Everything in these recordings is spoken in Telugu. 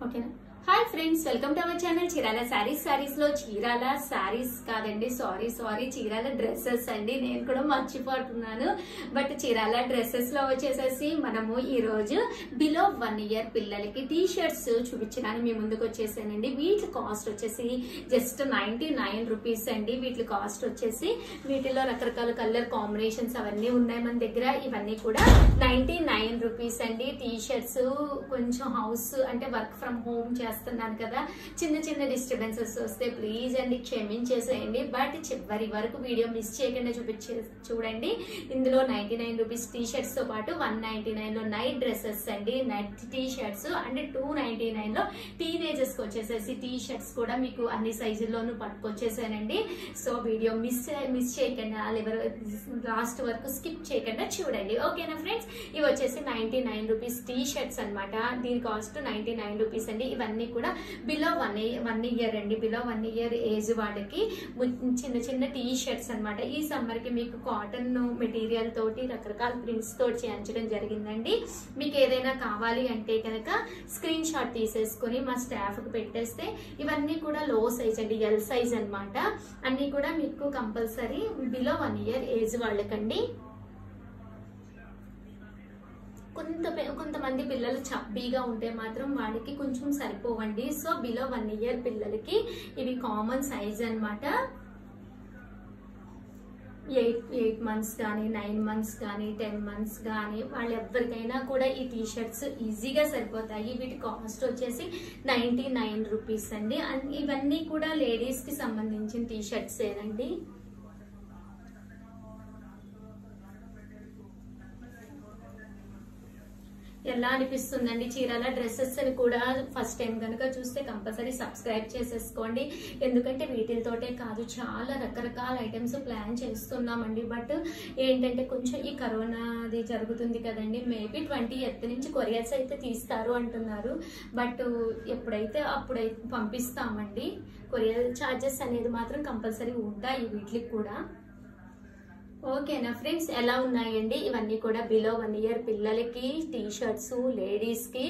ఓకేనా hi friends welcome to our channel Chirala sarees శారీస్లో చీరాల శారీస్ కాదండి సారీ సారీ చీరాల డ్రెస్సెస్ అండి నేను కూడా మర్చిపోతున్నాను. బట్ చీరాల డ్రెస్సెస్లో వచ్చేసేసి మనము ఈ రోజు బిలో వన్ ఇయర్ పిల్లలకి టీ షర్ట్స్ చూపించడానికి మీ ముందుకు వచ్చేసానండి. వీటి కాస్ట్ వచ్చేసి జస్ట్ నైన్టీ నైన్ రూపీస్ అండి. వీటి కాస్ట్ వచ్చేసి వీటిలో రకరకాల కలర్ కాంబినేషన్స్ అవన్నీ ఉన్నాయి మన దగ్గర. ఇవన్నీ కూడా నైన్టీ నైన్ రూపీస్ అండి. టీ షర్ట్స్ కొంచెం హౌస్ అంటే వర్క్ ఫ్రమ్ హోమ్ చేస్తున్నాను కదా. చిన్న చిన్న డిస్టర్బెన్సెస్ వస్తే ప్లీజ్ అండి క్షమించేసేయండి. బట్ చివరి వరకు వీడియో మిస్ చేయకుండా చూపించే చూడండి. ఇందులో నైన్టీ నైన్ రూపీస్ టీ షర్ట్స్తో పాటు వన్ నైన్టీ నైన్లో నైట్ డ్రెస్సెస్ అండి. Night T shirts and two ninety నైన్లో టీనేజర్స్కి వచ్చేసేసి టీ షర్ట్స్ కూడా మీకు అన్ని సైజుల్లోనూ పట్టుకొచ్చేసానండి. సో వీడియో మిస్ మిస్ చేయకుండా లాస్ట్ వరకు స్కిప్ చేయకుండా చూడండి. ఓకేనా ఫ్రెండ్స్ వచ్చేసి ninety nine rupees T shirts అనమాట దీని కాస్ట్ నైన్టీ నైన్ రూపీస్ అండి. ఇవన్నీ కూడా బిలో వన్ వన్ ఇయర్ అండి. బిలో వన్ ఇయర్ ఏజ్ వాళ్ళకి చిన్న చిన్న టీ షర్ట్స్ అనమాట ఈ సమ్మర్కి మీకు కాటన్ మెటీరియల్ తోటి రకరకాల ప్రింట్స్ తోటి చేయించడం జరిగిందండి. మీకు ఏదైనా కావాలి అంటే కనుక స్క్రీన్ షాట్ తీసేసుకొని మా స్టాఫ్కి పెట్టేస్తే ఇవన్నీ కూడా లో సైజ్ అండి. ఎల్ సైజ్ అనమాట అన్ని కూడా మీకు compulsory below one year age వాళ్ళకండి. కొంత కొంతమంది పిల్లలు చబ్బీగా ఉంటే మాత్రం వాళ్ళకి కొంచెం సరిపోవండి. సో బిలో వన్ ఇయర్ పిల్లలకి ఇవి కామన్ సైజ్ అన్నమాట. ఎయిట్ ఎయిట్ మంత్స్ కానీ నైన్ మంత్స్ కానీ టెన్ మంత్స్ కానీ వాళ్ళు ఎవరికైనా కూడా ఈ టీ షర్ట్స్ ఈజీగా సరిపోతాయి. వీటి కాస్ట్ వచ్చేసి నైంటీ నైన్ రూపీస్ అండి. అండ్ ఇవన్నీ కూడా లేడీస్కి సంబంధించిన టీ షర్ట్స్ ఏనండి? ఎలా అనిపిస్తుందండి చీరాల డ్రెస్సెస్ అని కూడా ఫస్ట్ టైం కనుక చూస్తే కంపల్సరీ సబ్స్క్రైబ్ చేసేసుకోండి. ఎందుకంటే వీటితోటే కాదు చాలా రకరకాల ఐటమ్స్ ప్లాన్ చేస్తున్నామండి. బట్ ఏంటంటే కొంచెం ఈ కరోనా అది జరుగుతుంది కదండి. మేబీ ట్వంటీ ఎత్ నుంచి కొరియర్స్ అయితే తీస్తారు అంటున్నారు. బట్ ఎప్పుడైతే అప్పుడైతే పంపిస్తామండి. కొరియర్ ఛార్జెస్ అనేది మాత్రం కంపల్సరీ ఉంటాయి వీటికి కూడా. ఓకేనా ఫ్రెండ్స్ ఎలా ఉన్నాయండి? ఇవన్నీ కూడా బిలో వన్ ఇయర్ పిల్లలకి టీ షర్ట్స్ లేడీస్కి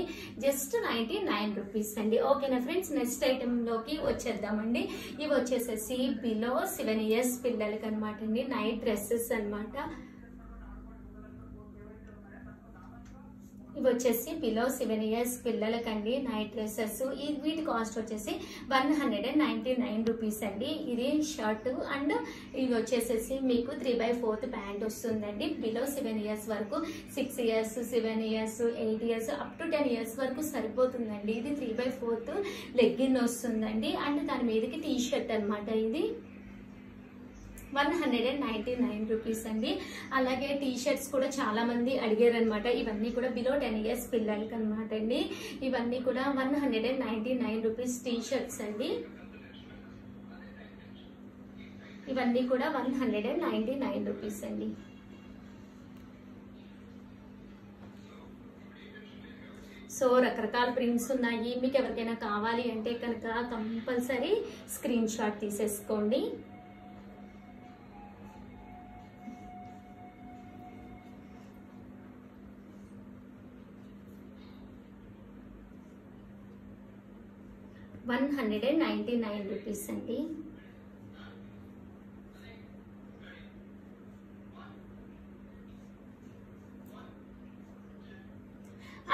జస్ట్ నైన్టీ నైన్ రూపీస్ అండి. ఓకేనా ఫ్రెండ్స్ నెక్స్ట్ ఐటమ్లోకి వచ్చేద్దామండి. ఇవి వచ్చేసేసి బిలో సెవెన్ ఇయర్స్ పిల్లలకి అనమాట అండి. నైట్ డ్రెస్సెస్ అనమాట ఇవి వచ్చేసి పిలో సెవెన్ ఇయర్స్ పిల్లలకండి నైట్ డ్రెస్సెస్ ఈ వీటి కాస్ట్ వచ్చేసి one hundred and ninety nine rupees అండి. ఇది షర్ట్ అండ్ ఇవి వచ్చేసేసి మీకు త్రీ బై ఫోర్త్ ప్యాంట్ వస్తుందండి. బిలో సెవెన్ ఇయర్స్ వరకు six years seven years eight years up to ten years వరకు సరిపోతుందండి. ఇది త్రీ బై ఫోర్త్ లెగ్గిన్ వస్తుందండి. అండ్ దాని మీదకి టీ షర్ట్ అనమాట ఇది. One hundred and ninety nine rupees అండి. అలాగే టీ షర్ట్స్ కూడా చాలా మంది అడిగారు అనమాట ఇవన్నీ కూడా బిలో టెన్ ఇయర్స్ పిల్లలకి అనమాట అండి. ఇవన్నీ కూడా one hundred and ninety nine rupees T shirts అండి. ఇవన్నీ కూడా one hundred and ninety nine rupees అండి. సో రకరకాల ప్రింట్స్ ఉన్నాయి. మీకు ఎవరికైనా కావాలి అంటే కనుక కంపల్సరీ స్క్రీన్ షాట్ తీసేసుకోండి. One hundred and ninety nine rupees అండి.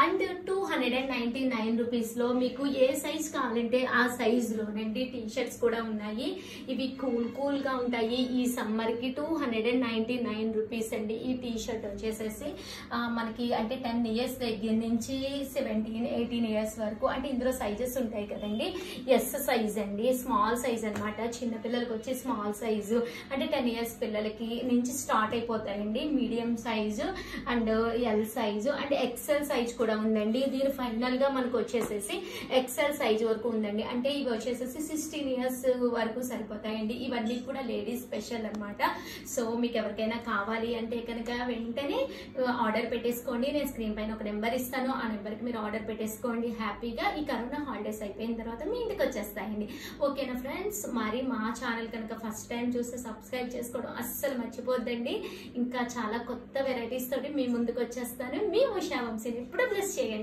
And two hundred and ninety nine రూపీస్లో మీకు ఏ సైజ్ కావాలంటే ఆ సైజ్ లోనండి టీ షర్ట్స్ కూడా ఉన్నాయి. ఇవి కూల్ కూల్గా ఉంటాయి. ఈ సమ్మర్కి two hundred and ninety nine rupees అండి ఈ టీ షర్ట్ వచ్చేసేసి మనకి అంటే టెన్ ఇయర్స్ దగ్గర నుంచి సెవెంటీన్ ఎయిటీన్ ఇయర్స్ వరకు అంటే ఇందులో సైజెస్ ఉంటాయి కదండి. ఎస్ సైజ్ అండి స్మాల్ సైజ్ అనమాట చిన్న పిల్లలకి వచ్చి స్మాల్ సైజు అంటే టెన్ ఇయర్స్ పిల్లలకి నుంచి స్టార్ట్ అయిపోతాయండి. Medium size and L size and XL size కూడా ఉందండి. దీని ఫైనల్గా మనకు వచ్చేసేసి ఎక్సెల్ సైజ్ వరకు ఉందండి. అంటే ఇవి వచ్చేసేసి సిక్స్టీన్ ఇయర్స్ వరకు సరిపోతాయండి. ఇవన్నీ కూడా లేడీస్ స్పెషల్ అన్నమాట. సో మీకు ఎవరికైనా కావాలి అంటే కనుక వెంటనే ఆర్డర్ పెట్టేసుకోండి. నేను స్క్రీన్ పైన ఒక నెంబర్ ఇస్తాను. ఆ నెంబర్కి మీరు ఆర్డర్ పెట్టేసుకోండి. హ్యాపీగా ఈ కరోనా హాలిడేస్ అయిపోయిన తర్వాత మీ ఇంటికి వచ్చేస్తాయండి. ఓకేనా ఫ్రెండ్స్ మరి మా ఛానల్ కనుక ఫస్ట్ టైం చూస్తే సబ్స్క్రైబ్ చేసుకోవడం అస్సలు మర్చిపోద్దండి. ఇంకా చాలా కొత్త వెరైటీస్ తోటి మీ ముందుకు వచ్చేస్తాను. మీ ఉషా వంశీని. ఇప్పుడు 这些